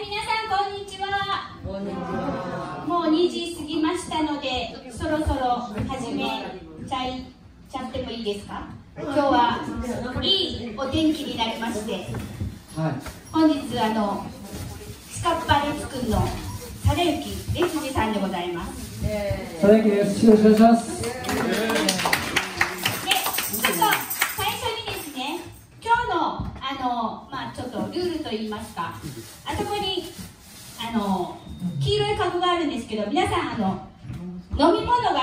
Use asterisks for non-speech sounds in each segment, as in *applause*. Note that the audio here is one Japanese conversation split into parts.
はい皆さんこんにちは。もう2時過ぎましたのでそろそろ始めちゃいちゃってもいいですか？今日はいいお天気になりまして、はい、本日あのスカッパレツくんの貞之レツジさんでございます。貞之です。よろしくお願いしますでちょっと最初にですね今日のあのまあちょっとルールと言いますかあそこにあの黄色いカゴがあるんですけど皆さんあの飲み物が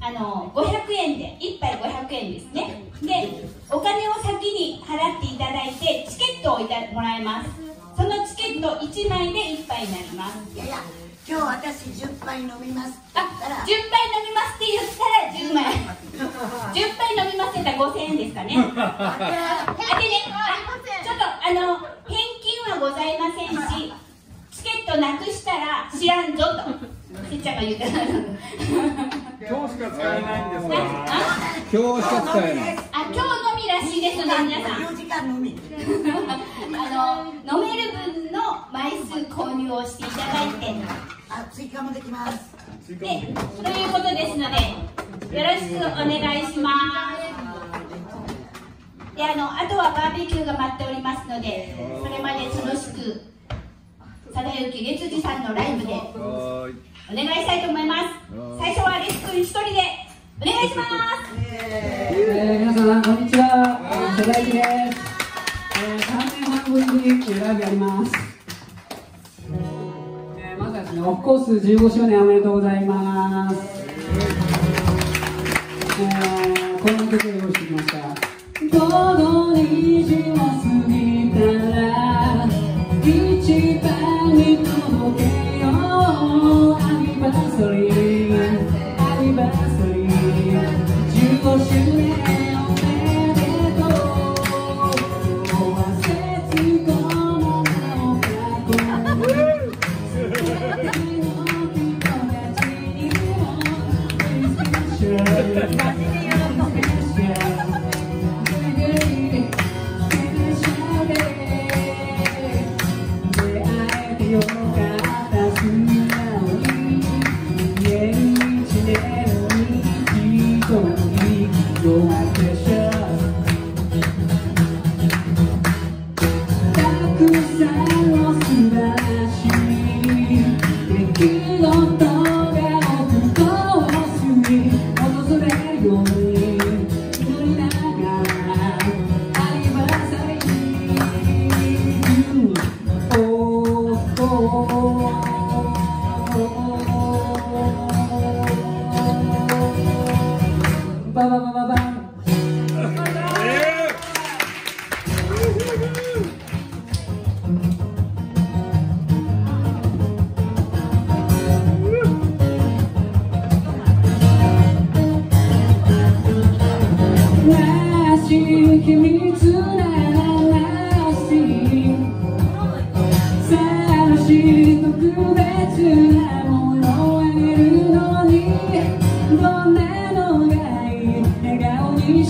あの500円で1杯500円ですね。でお金を先に払っていただいてチケットをいたもらえます。そのチケット1枚で1杯になります。今日私10杯飲みますあ10杯飲みますって言ったら10枚。10杯飲みますって言ったら5000 *laughs* 円ですかね。あでねちょっとあの返金はございませんしットなくしたら知らんぞと。せっちゃんが言ってた今日しか使えないんですか？今日しか使えない。あ今日のみらしいですね皆さん。4時間のみあの飲める分の枚数購入をしていただいて。あ追加もできます。でということですのでよろしくお願いします。であのあとはバーベキューが待っておりますのでそれまで楽しく貞之烈次さんのライブで。お願いしたいと思います。最初はレス君一人で。お願いします、えー、皆さんこんにちは。佐々木です、えー、3年半ぶりにライブやります、えー、まずはですねオフコース15周年おめでとうございます、えー、こんな曲を用意してきました。午後2時を過 Sorry.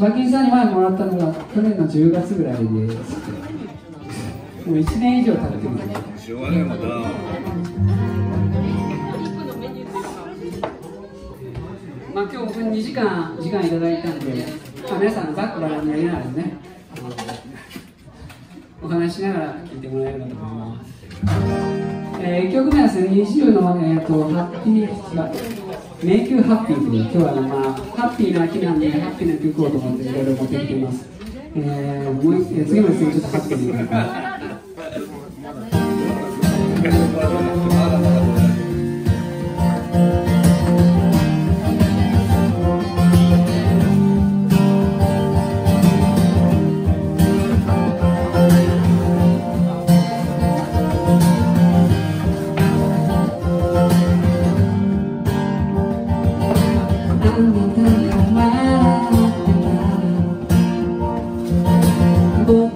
バキさんに前もらったのが去年の10月ぐらいでもう1年以上経ってるしょうがないままあ今日僕に2時間時間いただいたんで、まあ、皆さんのっックバになりながらねお話しながら聞いてもらえればと思います、えー、1曲目はですねの、えーと、とハッピーフェスティバル迷宮ハッピーという今日は、まあ、ハッピーな日なんでハッピーな曲をと思っていろいろ持ってきてます、えー、もう次のですねちょっとハッピーに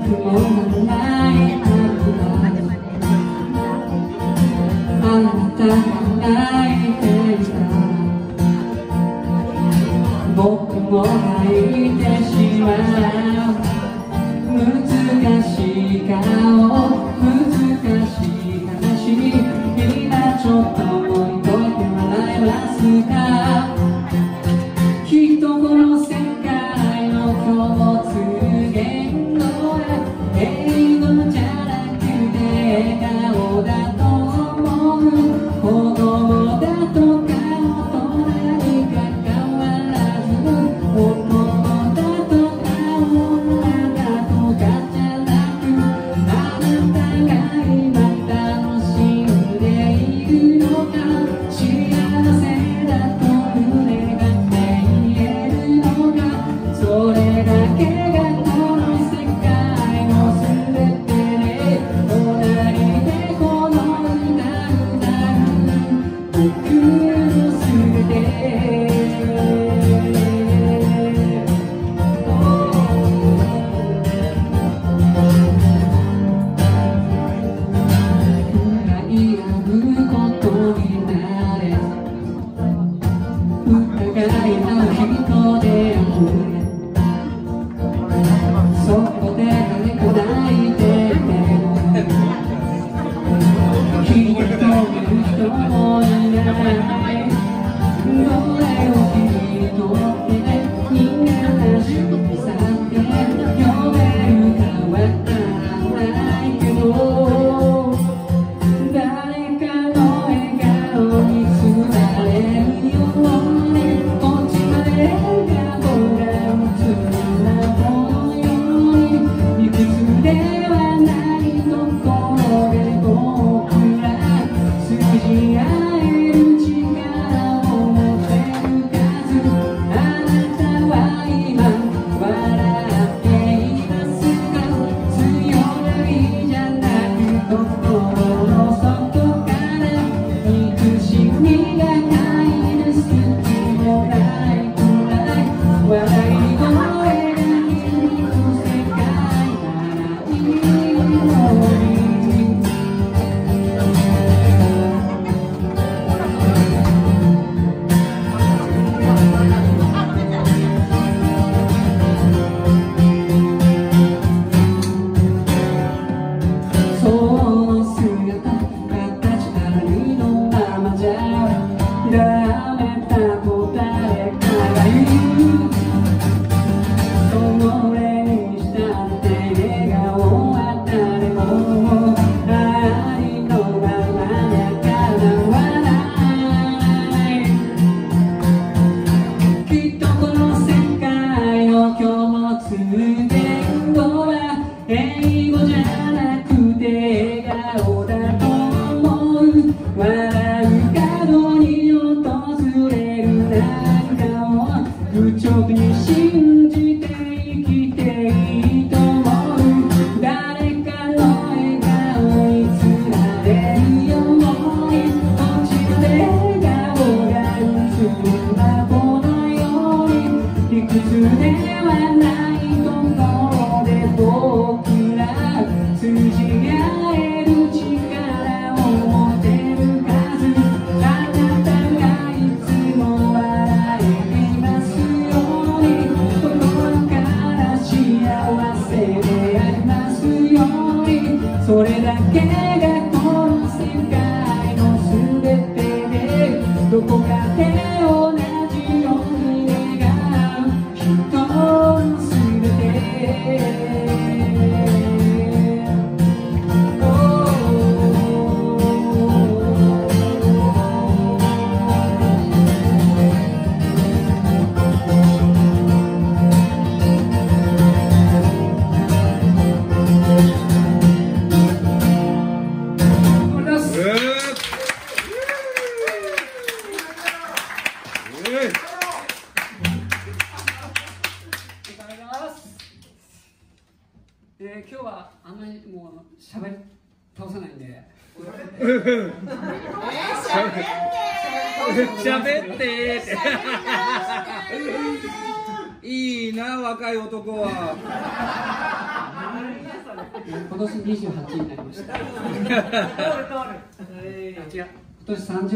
Come on.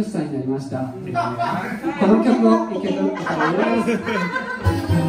歳になりました。この曲をい曲歌います。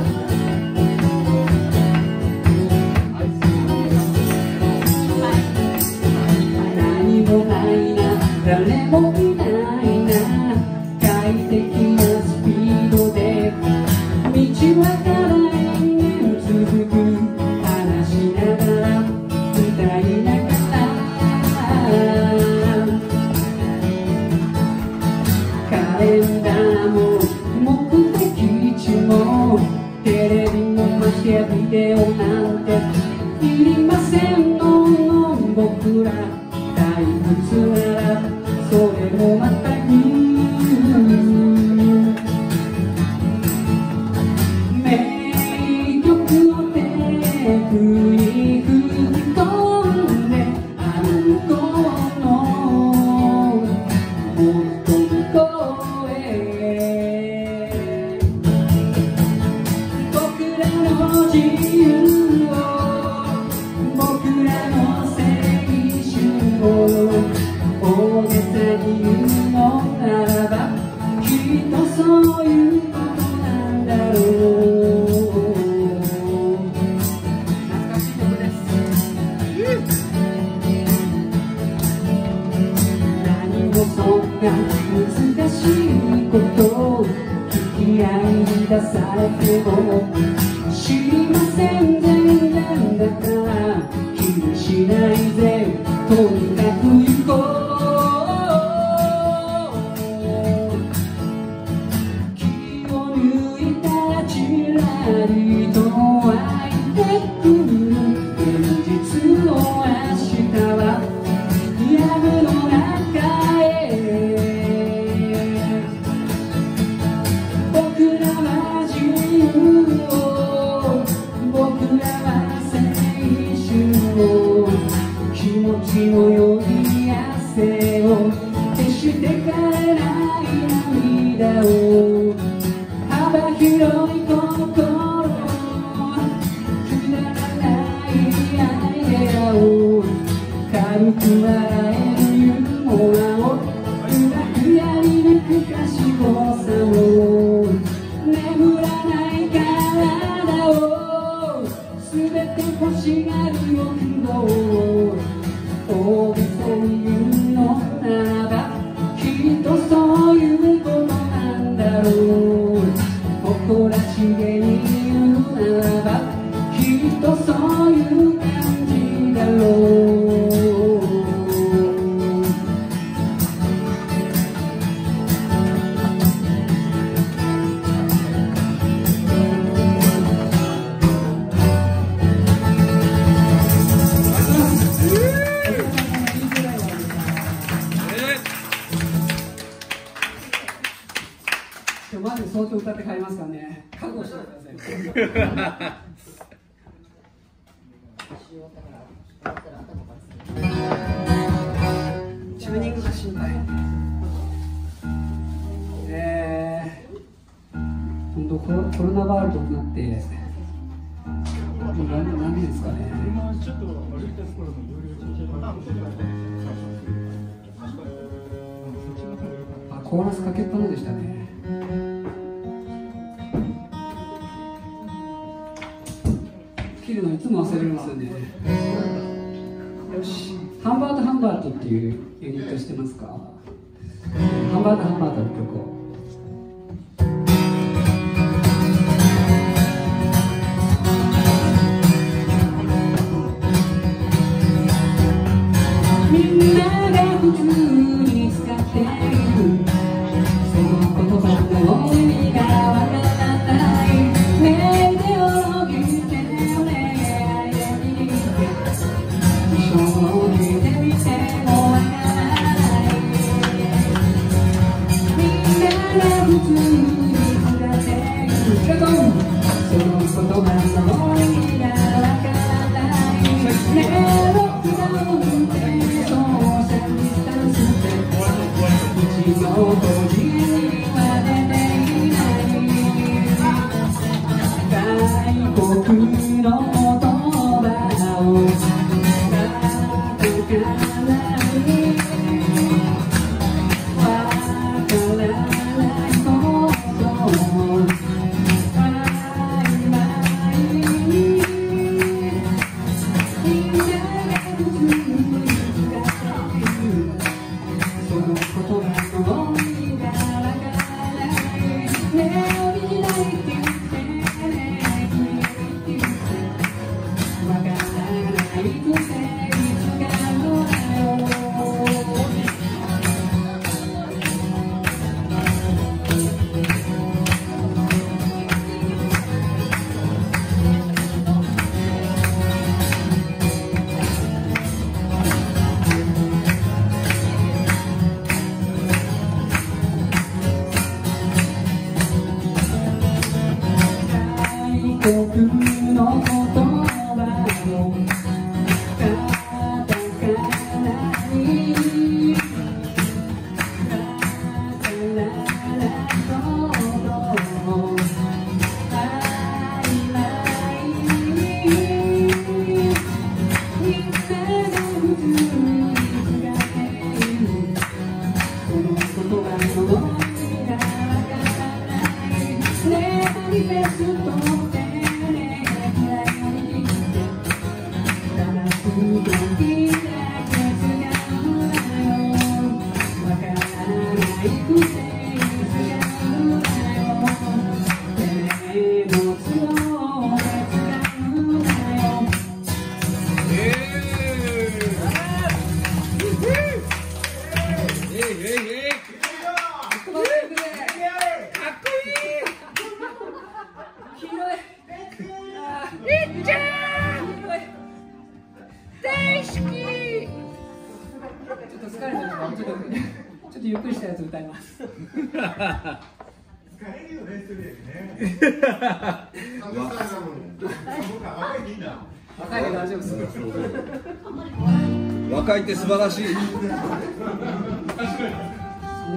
会って素晴らしい。みん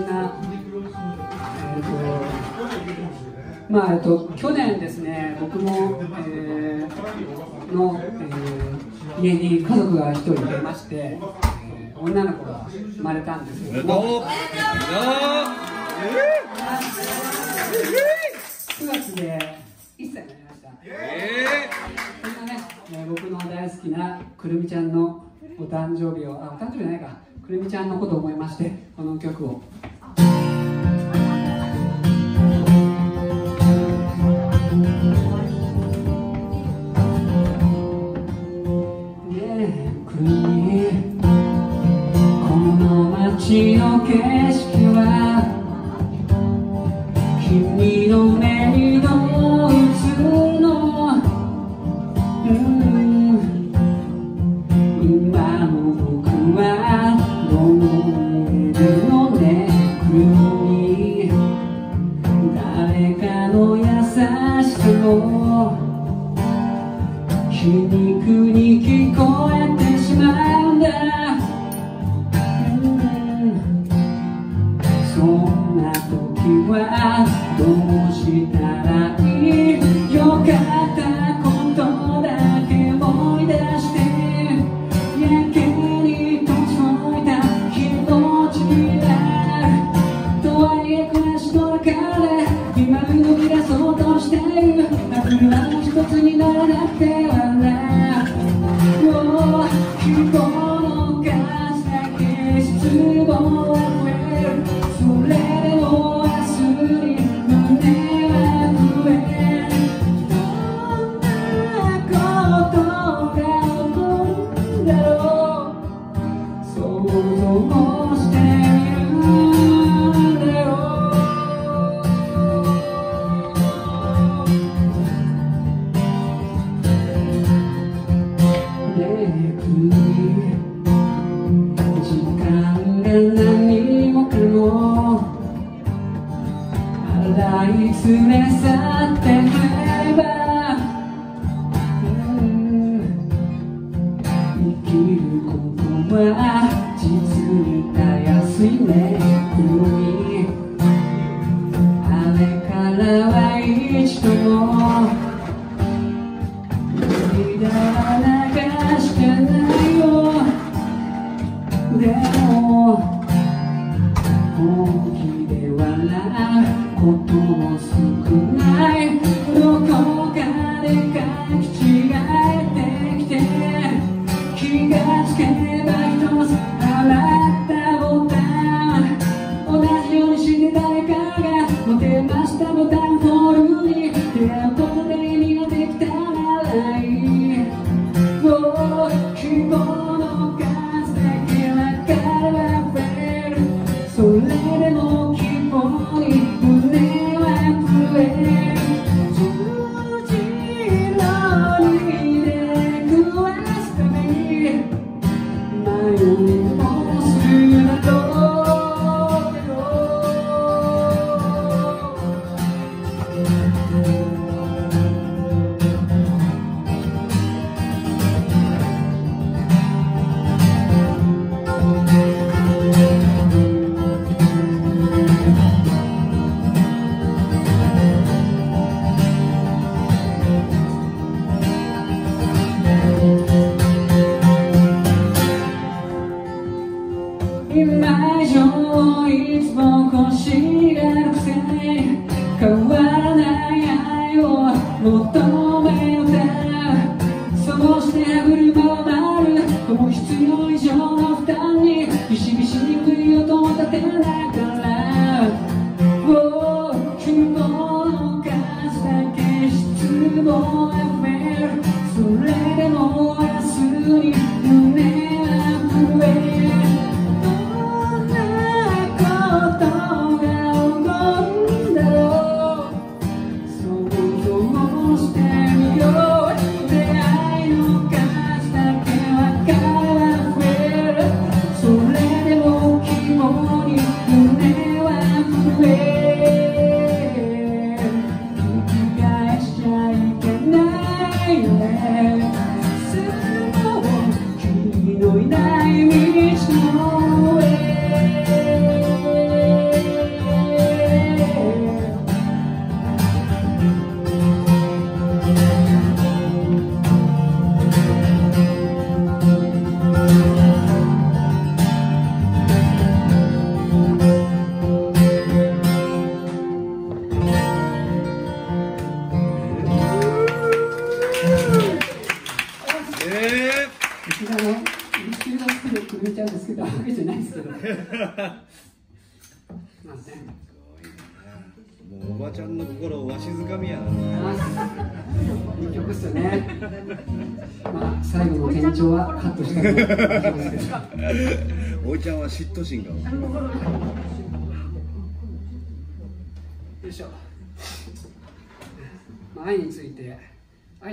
な、えーとまあえーと、去年ですね僕も、えー、の、えー、家に家族が一人出まして、女の子が生まれたんですけど、月で一歳になりました、えー、そんなね、えー、僕の大好きなくるみちゃんのお誕生日をあ誕生日じゃないか。くるみちゃんのことを思いましてこの曲を。この街の景色。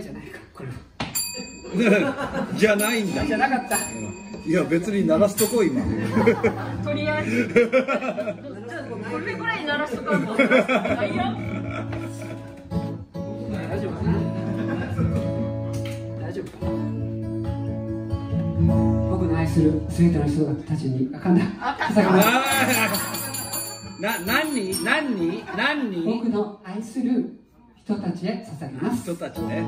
じゃないかこれは。じゃないんだじゃなかった、うん、いや別に鳴らすとこ今。とりあえず。これぐらい鳴らすとこないよ大丈夫かな。僕の愛する全ての人たちにあかんだあかん。だな何？人何？人何？人僕の愛する人たちへ捧げます人たちね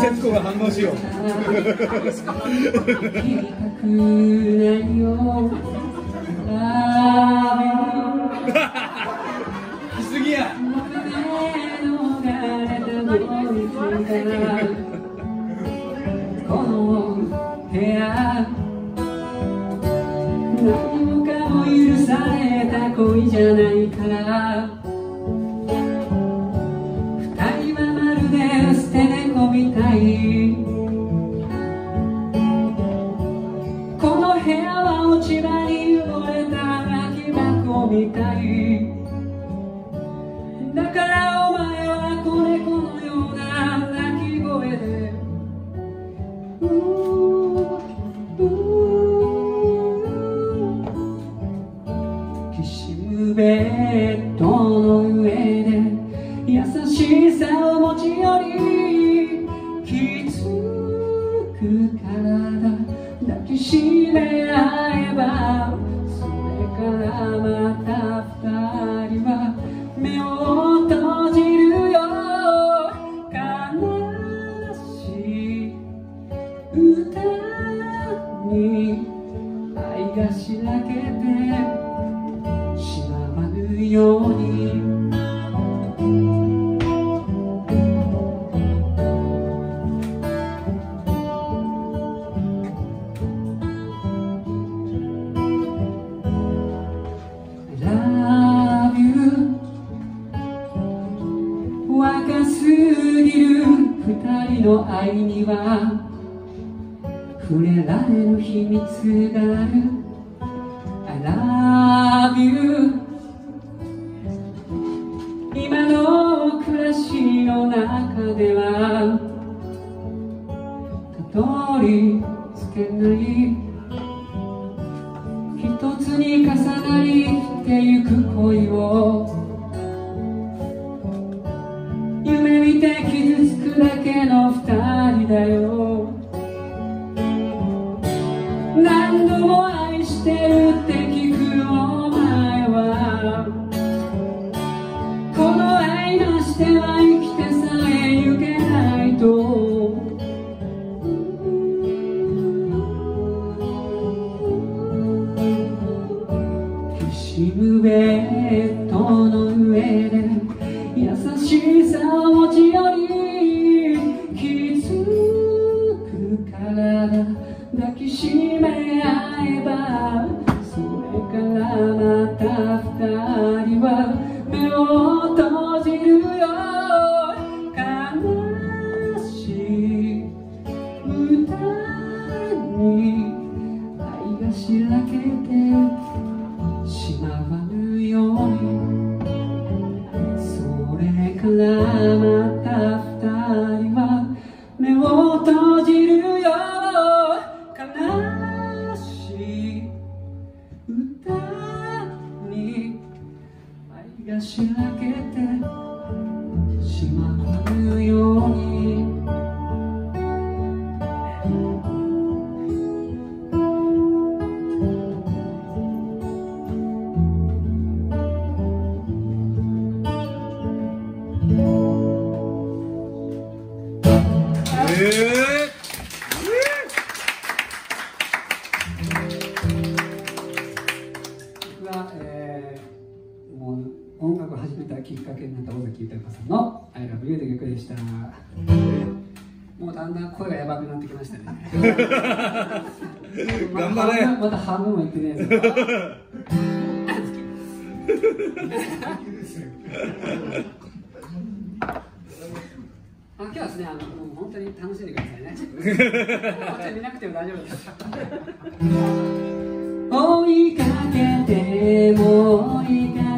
節子が反応しよう。*laughs* 来すぎやこの部屋。何もかも許された恋じゃないから。あ今日はですね、あのもう本当に楽しんでくださいね。こっち見なくても大丈夫です。追いかけても追いかけて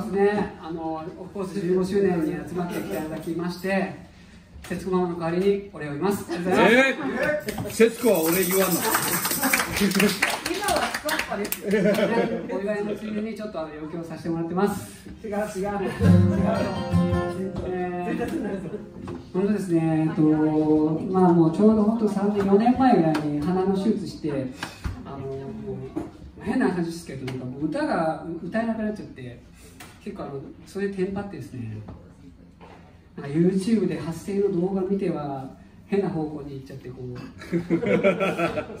ー、皆さん今日はですね。あのオフコース15周年に集まってきていただきまして節子ママの代わりにお礼を言います。ありがとうございます、えー、節子は俺言わんの。今はスカッパです。よ、ね、お祝いのついでにちょっとあの余興させてもらってます。違う違う。違うえー本当ですね、えっとまあ、もうちょうど本当3年、4年前ぐらいに鼻の手術して、あのもう変な話ですけど、なんかもう歌が歌えなくなっちゃって、結構あの、それでテンパってですね、なんか YouTube で発声の動画見ては、変な方向に行っちゃって、こう、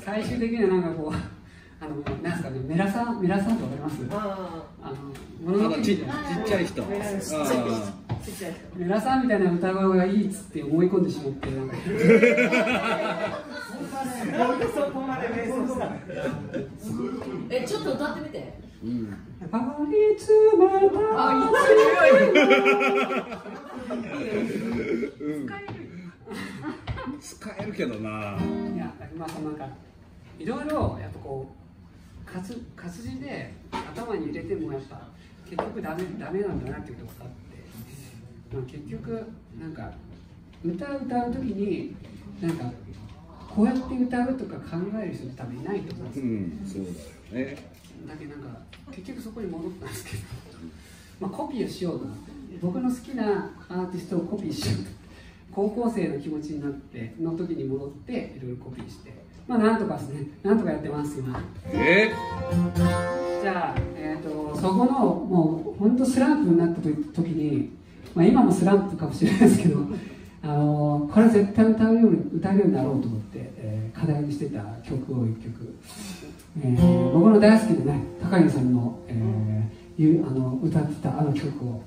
*laughs* 最終的にはなんかこう、あの、なんですかね、メラさん、メラさんってわかります？あの、ものちちっ姫ちゃい人。あメラさんみたいな歌声がいいっつって思い込んでしまって、なんか。*laughs* え、ちょっと歌ってみて。ありつめー使えるけどな。たいや、まあ、なんか、いろいろ、やっぱこう、活活字で頭に入れても、やっぱ、結局ダメ、ダメなんだなっていうことがあって、まあ、結局、なんか、歌を歌うときに、なんか、こうやって歌うとか考える人って多分いないと思うんですよ。うん、そうだよね。だけなんか結局そこに戻ったんですけど、まあ、コピーをしようと思って僕の好きなアーティストをコピーしようと高校生の気持ちになっての時に戻っていろいろコピーしてまあなんとかですねなんとかやってます今。えじゃあ、えー、とそこのもう本当スランプになった時に、まあ、今もスランプかもしれないですけどあのこれ絶対歌うように歌えるようになろうと思って、えー課題にしてた曲を一曲、えー僕の大好きでね高木さんの,、えーゆあの歌ってたあの曲を。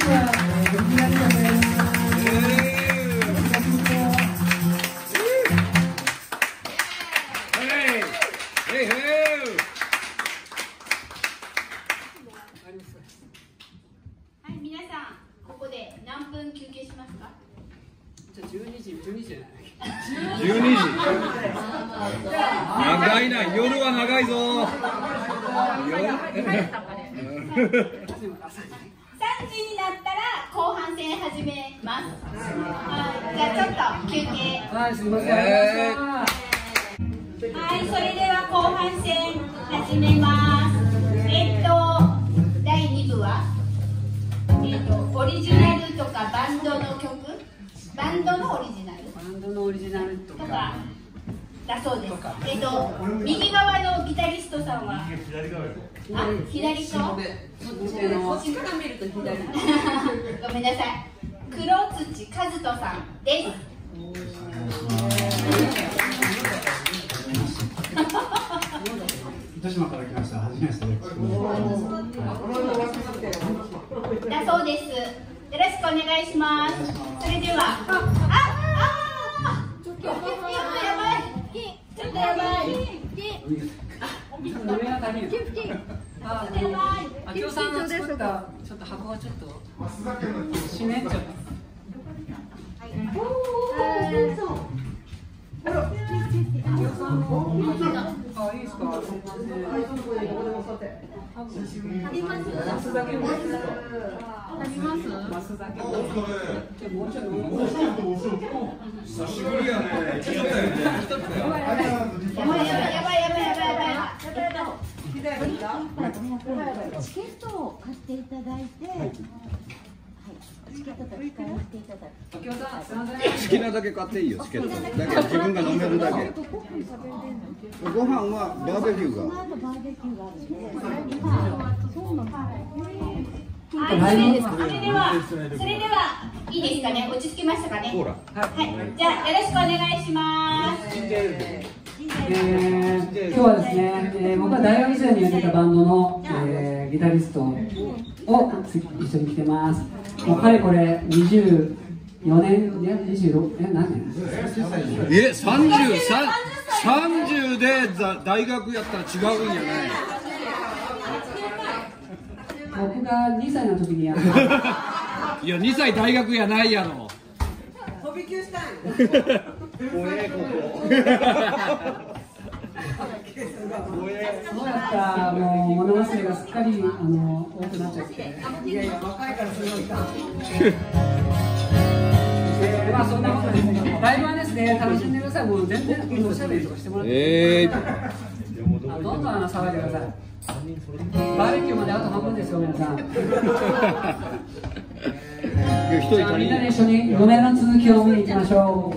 Thank you. 失礼。それでは、それでは、いいですかね？落ち着きましたかね？はい、じゃあ、よろしくお願いします。えー、今日はですね、えー、僕は大学時代にやってたバンドの、えー、ギタリストを一緒に来てます。もうかれこれ20 4年、いや、26、え、何年？え、30、30で大学やったら違うんじゃない僕が2歳の時にやった *laughs* いや2歳大学やないやろ。飛び級したい怖えここ *laughs* そうやったもう物忘れがすっかりあの多くなっちゃっていやいや若いからすごいかまあそんなことですけどライブはですね楽しんでください。もう全然おしゃべりとかしてもらって。えー、どんどんあの騒いでください。*laughs* バーベキューまであと半分ですよ皆さん。*laughs* じゃあみんなで一緒に夢の続きを見に行きましょ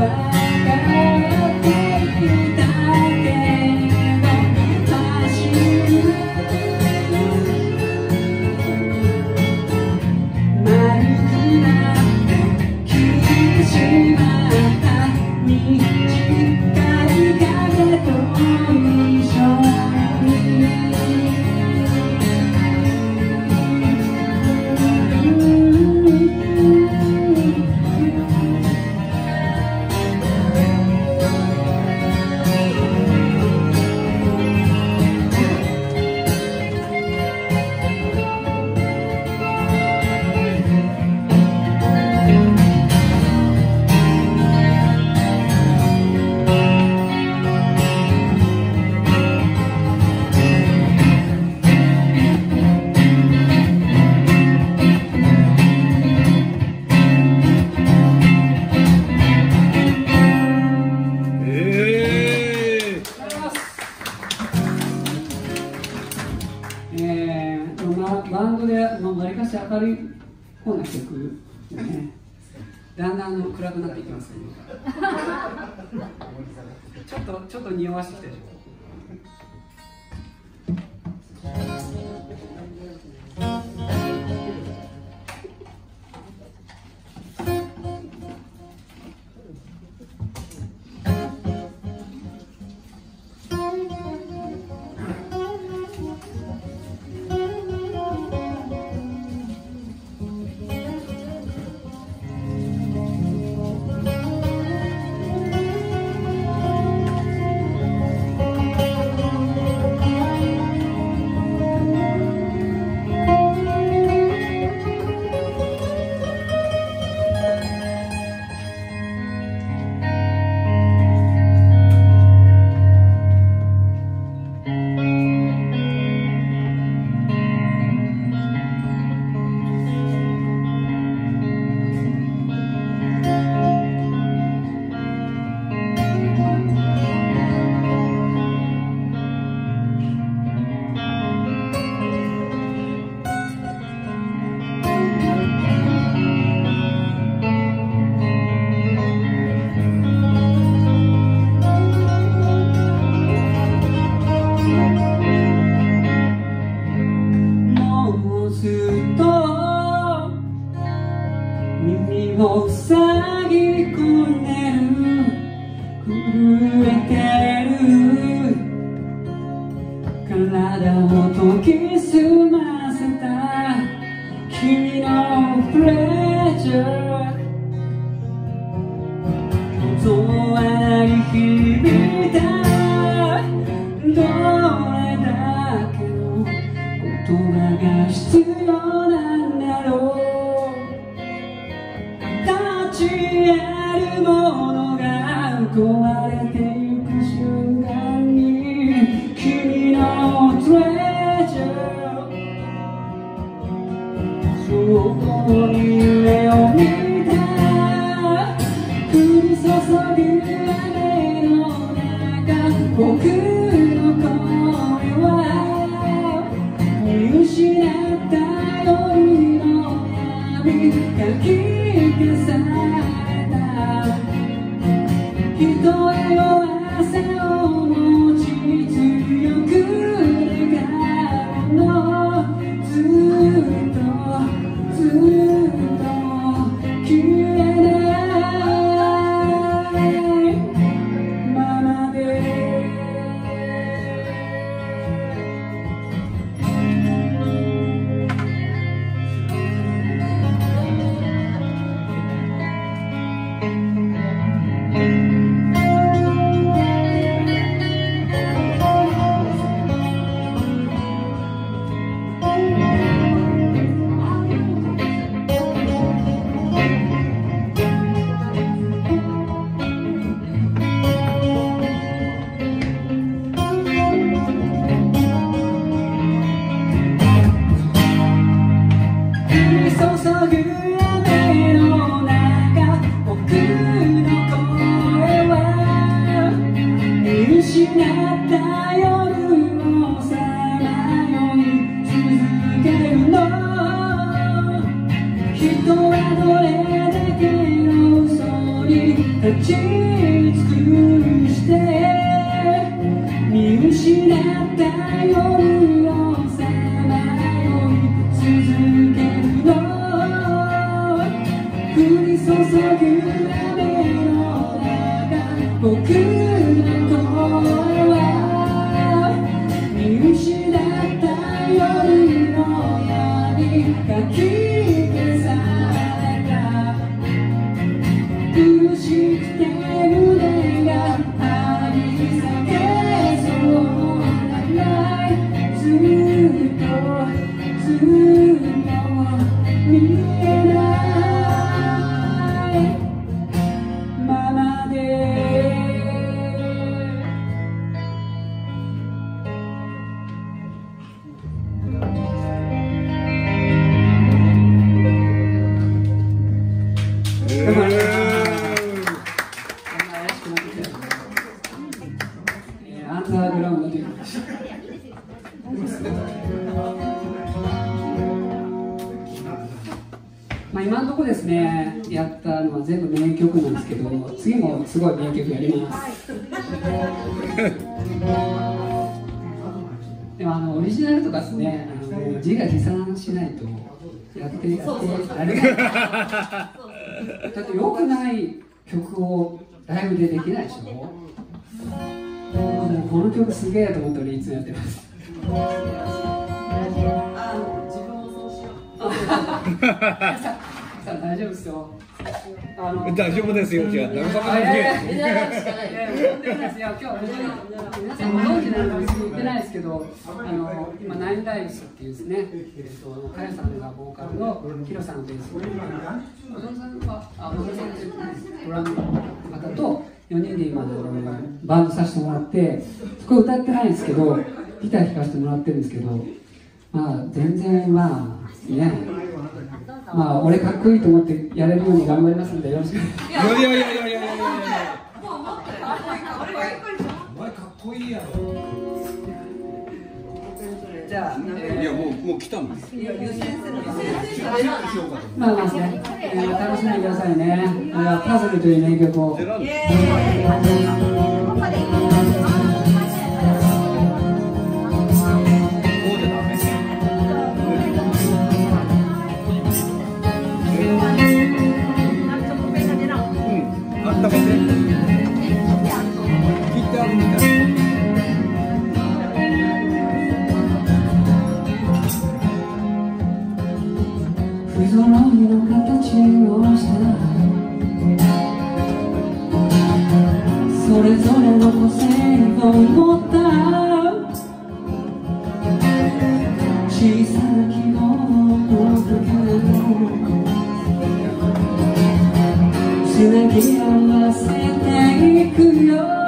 も大丈夫ですよじゃあ。慰めあい皆さんご存知なのか言ってないですけど、あの今ナインダイブスっていうですね、えっとかやさんがボーカルのヒロさんのベース、小園さんはあ小園さんというドラムの方と4人で今バンドさせてもらって、そこ歌ってないんですけど、ギター弾かせてもらってるんですけど、まあ全然まあね。まあ、俺かっこいいと思ってやれるように頑張りますので、よろしく。いやいやいやいやいやいやいやお前かっこいいやろじゃあ、いやもうもう来たもんまあまあね、えー楽しんでくださいね。パズルという名曲を。それぞれの個性を持った。小さな希望を僕からつなぎ合わせてくよ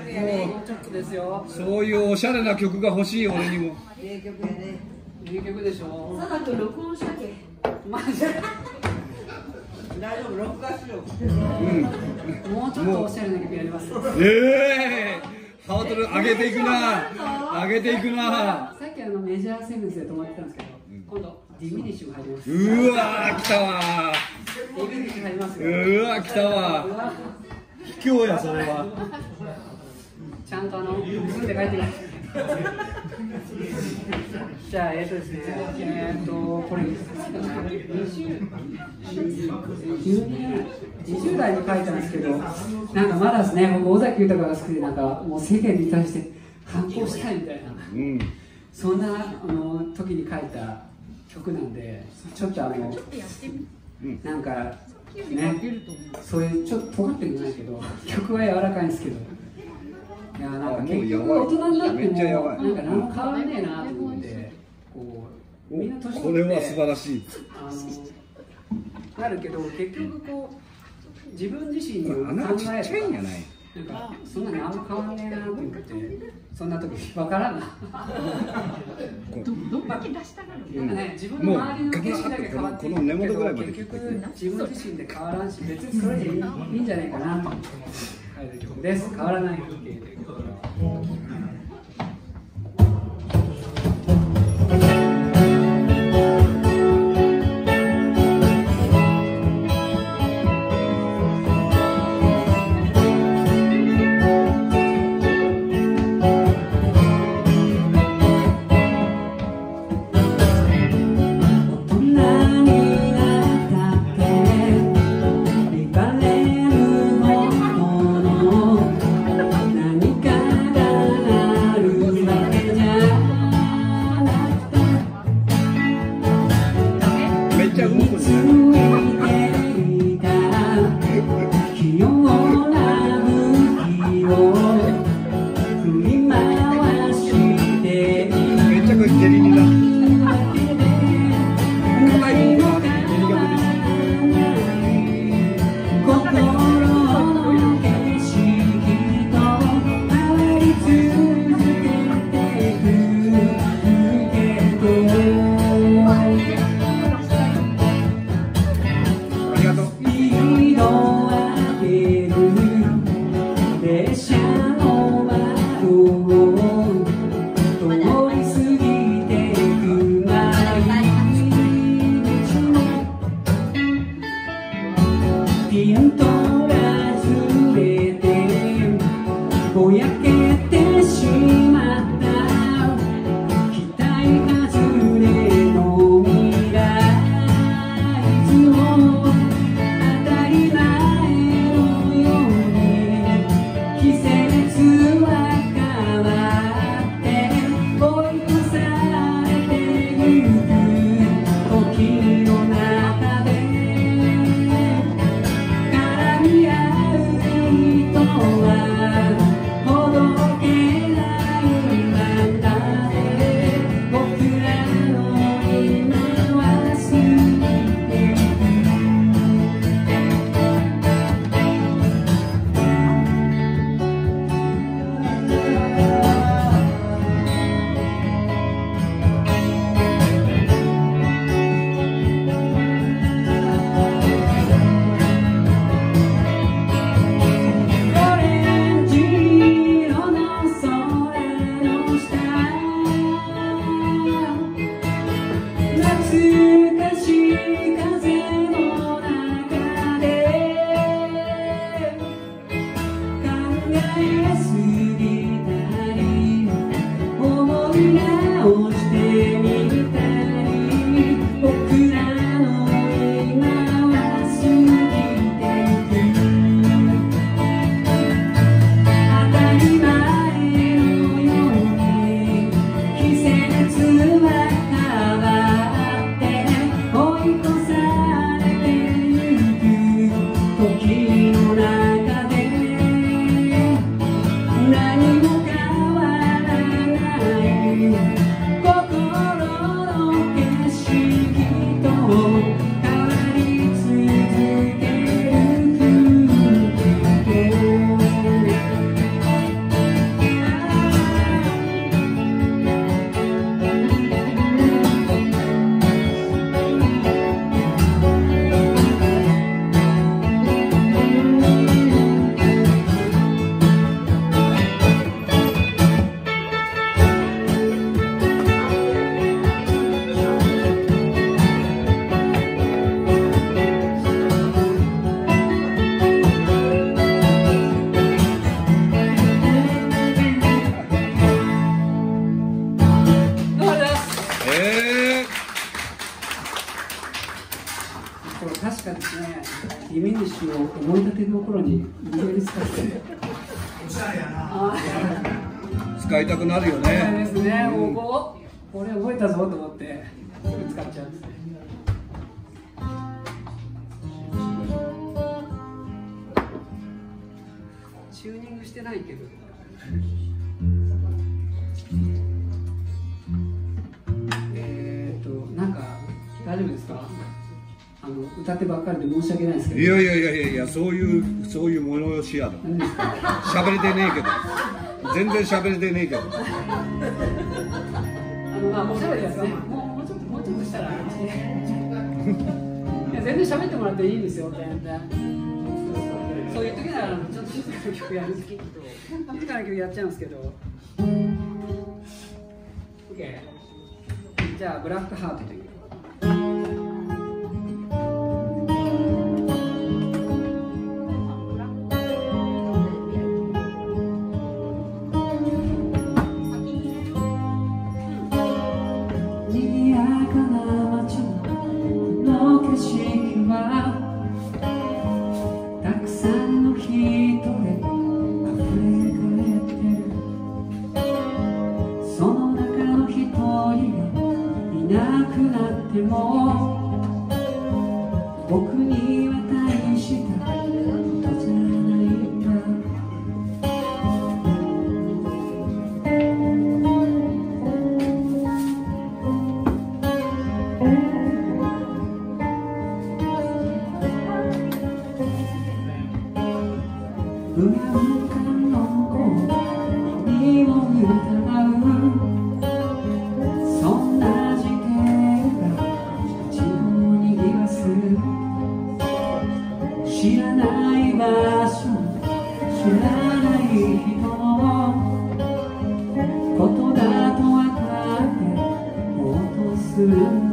もうちょっとですよそういうおしゃれな曲が欲しい俺にも。名曲やね。名曲でしょ。佐賀と録音しなきゃマジ大丈夫録画しよう。うん。もうちょっとおしゃれな曲やります。ええ。ハードル上げていくな。上げていくな。さっきあのメジャーセブンスで止まってたんですけど、今度ディミニッシュが入ります。うわー来たわ。ディミニッシュ入りますよ。うわ来たわ。うわ今日やそれはちゃんとあの結んで帰ってきますじゃあえっ、とですねえっ、とこれ20 20代に書いたんですけどなんかまだですね僕尾崎豊が好きでなんかもう世間に対して反抗したいみたいな。うん。そんなあの時に書いた曲なんでちょっとあのなんかね。そういうちょっと尖ってるんじゃないけど曲は柔らかいんですけどいやなんか結局大人になってめっちゃやばい。もなんか何も変わらねえなと思ってこうみんな年取ってこれは素晴らしい。あのなるけど結局こう自分自身に考えいんやなんかそんな何も変わんねえなと思ってそんな時わからんななんかね自分の周りの景色だけ変わっていくこの根けど元ぐらいまで結局自分自身で変わらんし別にそれでいいいいんじゃないかなと思って変わらない Yeah. いやいやいやいやいやそういうそういう催しやだ喋れてねえけど。全然喋れてねえけど。まあおしゃれです。ねもうちょっともうちょっとしたらいや全然。喋ってもらっていいんですよ全然。そういう時ならちょっと静かな曲やる。時と。静かな曲やっちゃうんですけど。*laughs* OK じゃあブラックハート。という Amen.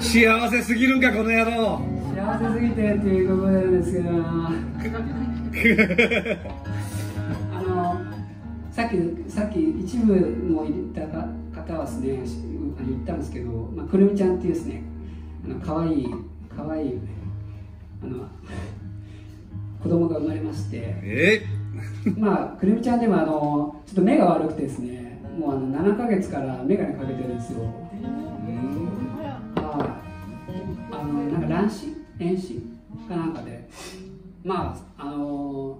幸せすぎるんかこの野郎。幸せすぎてっていう曲なんですけど、*laughs* あの、さっき、さっき一部も言ったか方はですね、し言ったんですけど、まあ、くるみちゃんっていうですね、あの可愛い可愛いあの子供が生まれまして、え？*laughs* まあくるみちゃんでもあのちょっと目が悪くてですね、もうあの7ヶ月から眼鏡かけてるんですよ。あのなんか卵子遠視かなんかで、まああの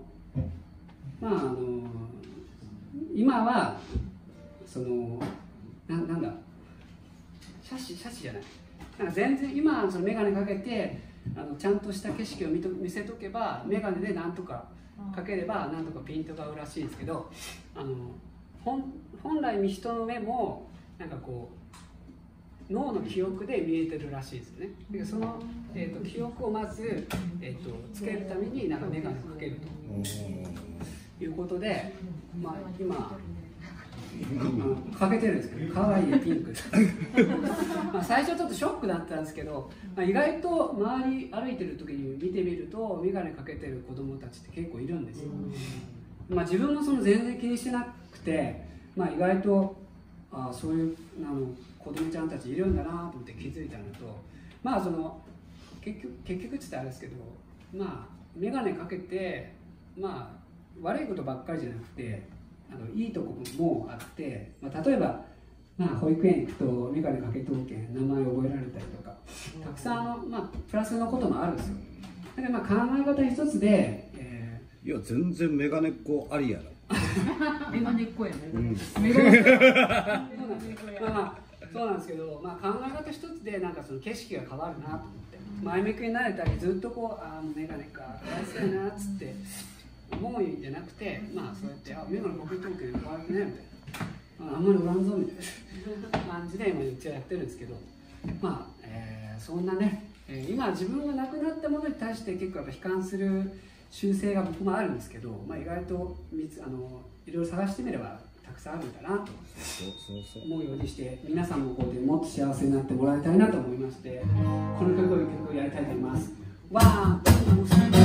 まああの今はそのななんだ？写真写真じゃない。なんか全然今その眼鏡かけてあのちゃんとした景色を見と見せとけば眼鏡でなんとかかければなんとかピントが合うらしいんですけどあの本本来人の目もなんかこう脳の記憶で見えてるらしいですよね。でその、えー、と記憶をまず、えー、とつけるためになんか眼鏡をかけると。いうことで、まあ、今かけてるんですけど可愛いピンク。*laughs* まあ最初ちょっとショックだったんですけど、まあ、意外と周り歩いてる時に見てみると眼鏡かけてる子供たちって結構いるんですよ、まあ、自分もその全然気にしてなくて、まあ、意外とあそういうあの子供ちゃんたちいるんだなと思って気づいたのとまあその結局結局って言ったらあれですけどまあ眼鏡かけてまあ悪いことばっかりじゃなくてあのいいとこもあって、まあ、例えば、まあ、保育園行くと眼鏡かけとけん名前覚えられたりとかたくさんあの、まあ、プラスのこともあるんですよだからまあ考え方一つで、えいや全然メガネっ子ありやろメガネっ子やね。うんメガネ。ーそうなんですまあまあそうなんですけど、まあ、考え方一つでなんかその景色が変わるなと思って前向きになれたりずっとこうああもう眼鏡かかわいそうやなっつって思うんじゃなくてまあそうやってあ眼鏡かけとくけど変わるねみたいな。あんまりおらんぞみたいな。感じで今うちはやってるんですけどまあ、えーそんなね、今自分がなくなったものに対して結構やっぱ悲観する習性が僕もあるんですけど、まあ、意外と見つあのいろいろ探してみればたくさんあるんだなと。思うようにして皆さんもこうでもっと幸せになってもらいたいなと思いましてこの曲を曲をやりたいと思います。 one two three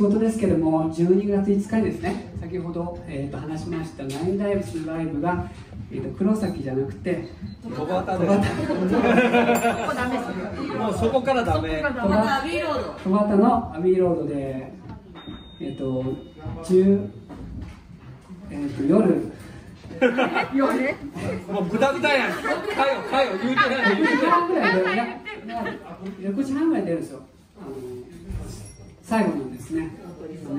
僕、私事ですけども、12月5日にですね、先ほど、えー、と話しましたナインライブスのライブが、えー、と黒崎じゃなくて、小型で小型もうそこからのアビーロードで、えっ、と、10えー、と夜、もうグダグダやん。かよかよ言うてない。6時半ぐらいで、いや6時半ぐらい出るんですよ。あの最後なんですね。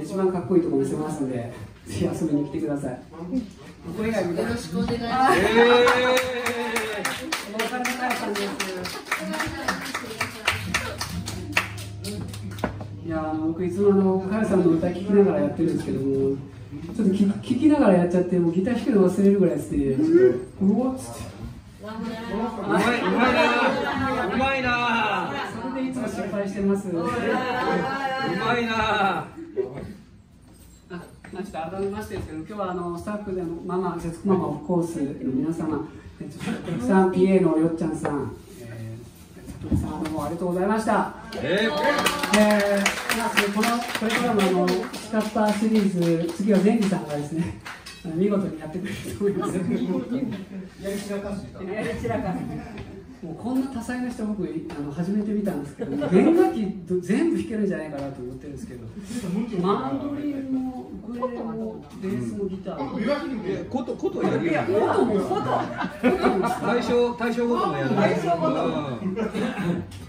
一番かっこいいところ見せますんで、ぜひ遊びに来てください。これ以外よろしくお願いします。えボーカルのかよさんです。いやあの僕いつもあのかよさんの歌聴きながらやってるんですけども、ちょっと聴ききながらやっちゃってもうギター弾くの忘れるぐらいですね。うわっつって。ー、うまいうまいなうまいなそれでいつも失敗してます。うまいなあまあ、ちょっと改めましてですけど、今日はあのスタッフでのママ、節子ママオフコースの皆様、えっと、たくさん PA のよっちゃんさん、えー、さんどうもありがとうございました。ええー、まずこのこれからもあのスカッパーシリーズ、次は善治さんがですね、見事にやってくれると思います。やり散らかす。やり散らかす。もうこんな多彩な人僕あの初めて見たんですけど *laughs* 弦楽器全部弾けるんじゃないかなと思ってるんですけど。*laughs* マンドリンもウクレレもベースもギターも。ー、ことことやるやん音も音対象対象ごともやる。対象ごと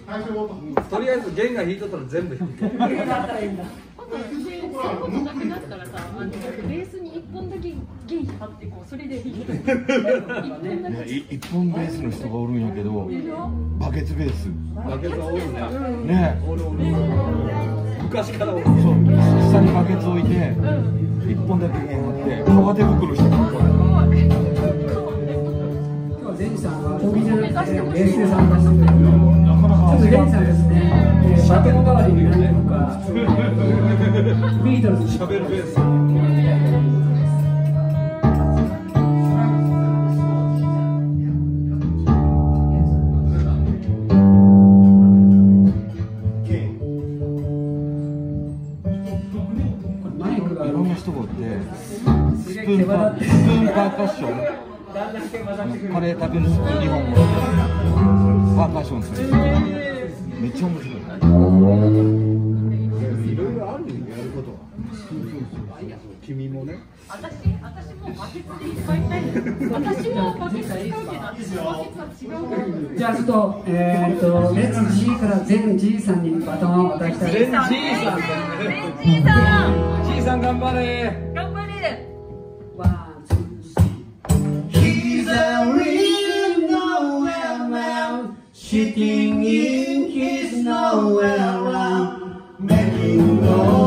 最初ごと。とりあえず弦が弾いとったら全部弾く。*laughs* だったらいいんだ。なくなったらさ、弦張ってこうそれで一本ベースの人がおるんやけど、バケツベース。バケツはおるねね。昔からおるそう、下にバケツ置いて、一本だけ弦張って、革手袋してる。今日は善治さんはなくてベースで参加してくれるちょっと善治さんですね、えー、バトン代わりに何ていう。かビートルズ喋るベースカッション。カレー食べるスプーン日本語パーカッションする。めっちゃ面白い。いろいろあるんやることは。君もね。私、私もバケツでいっぱいいない。私もバケツ使うけど、私バケツは違うから。じゃあちょっと、えー、っと、レッツ G から全 G さんにバトンを渡したい全です。G さんじいさん、G さん頑張れ頑張れ。Thinking he's nowhere around Making noise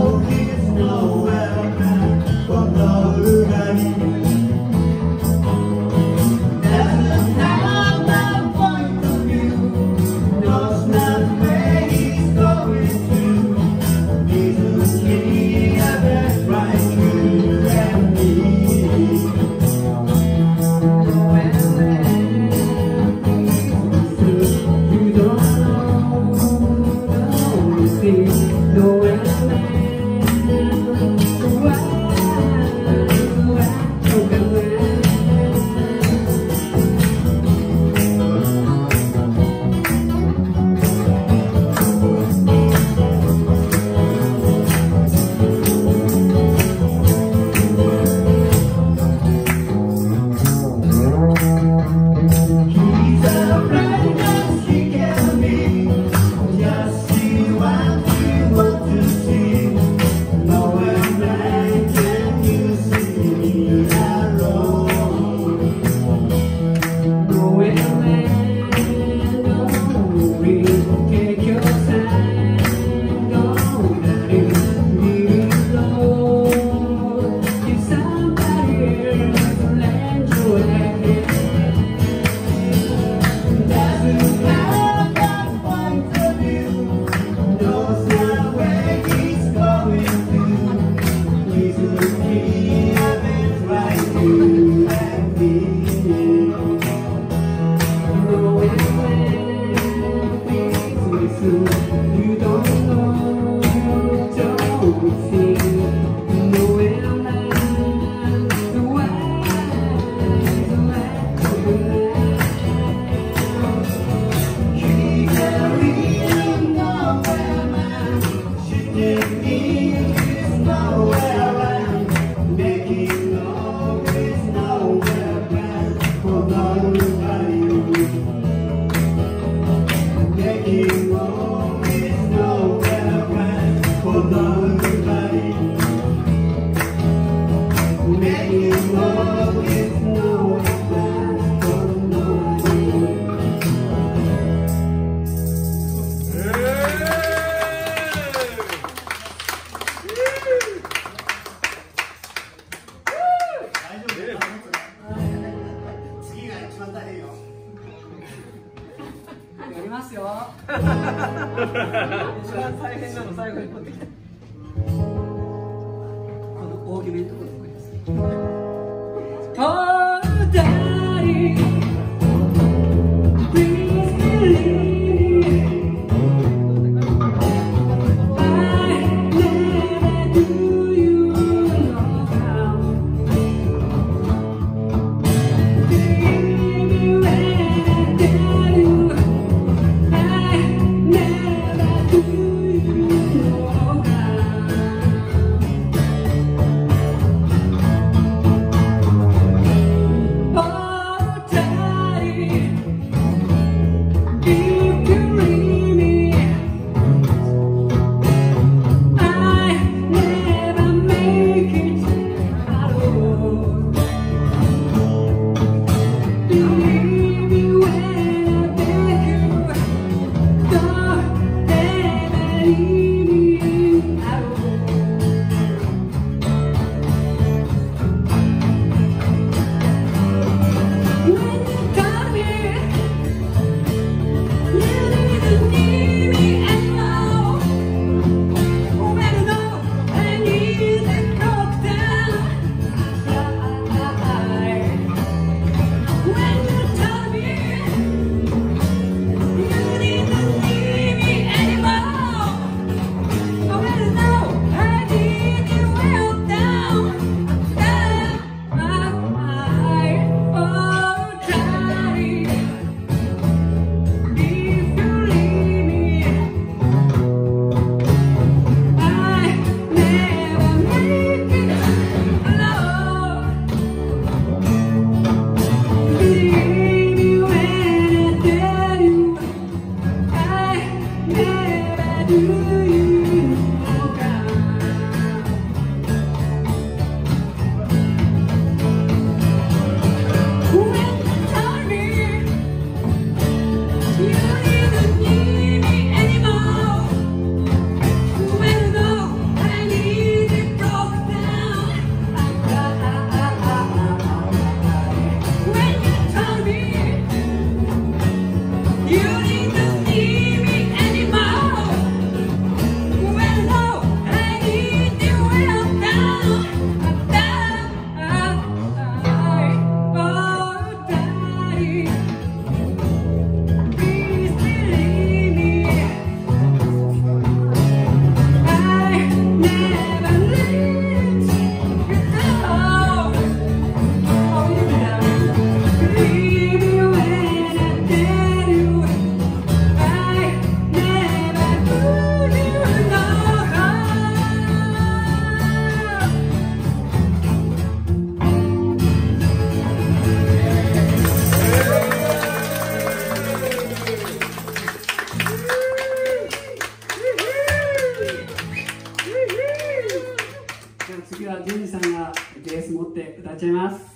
っちゃいます。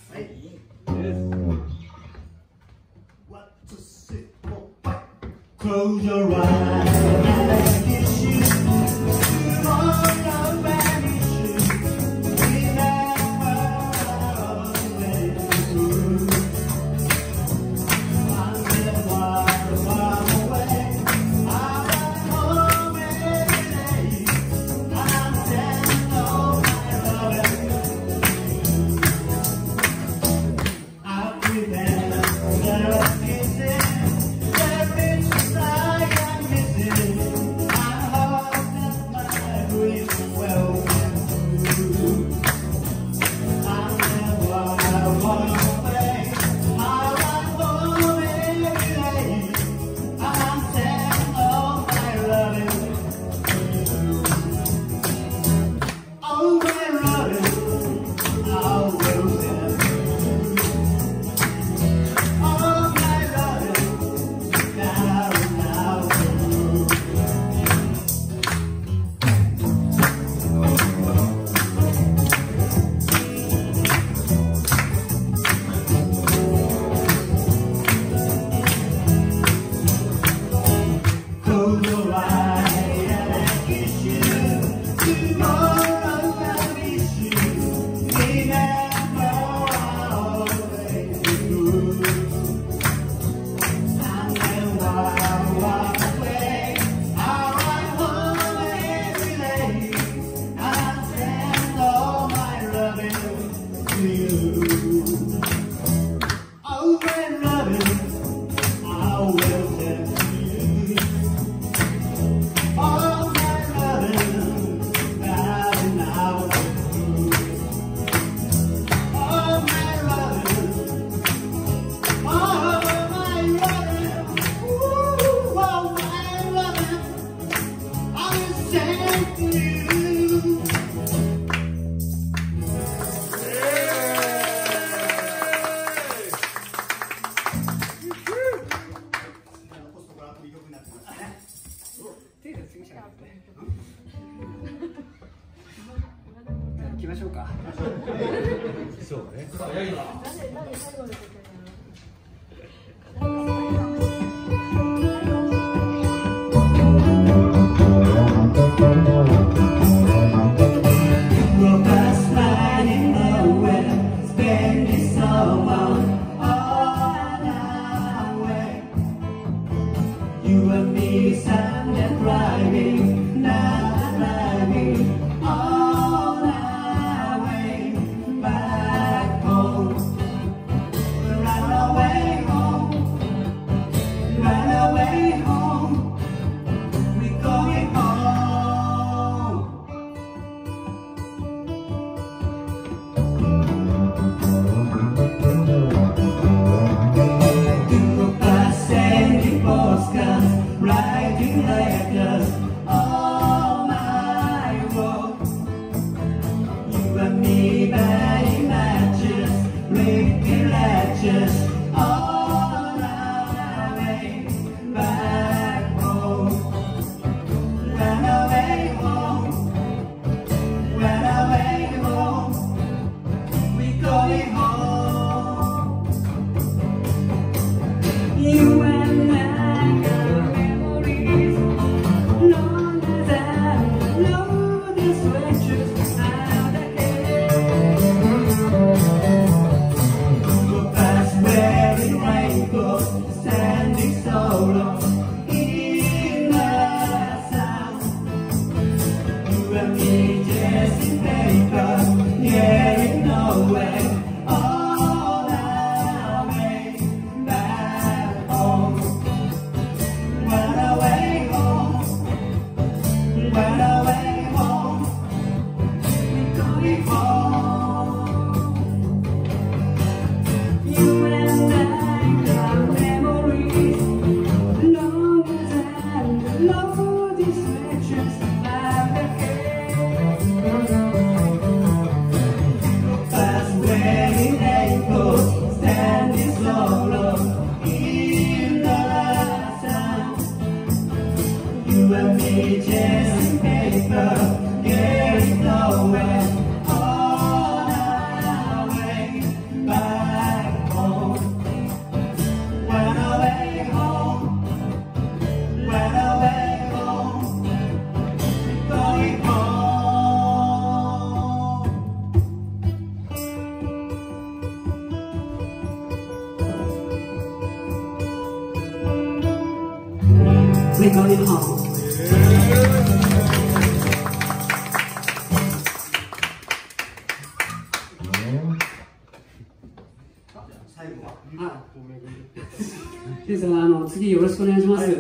次よろしくお願いします。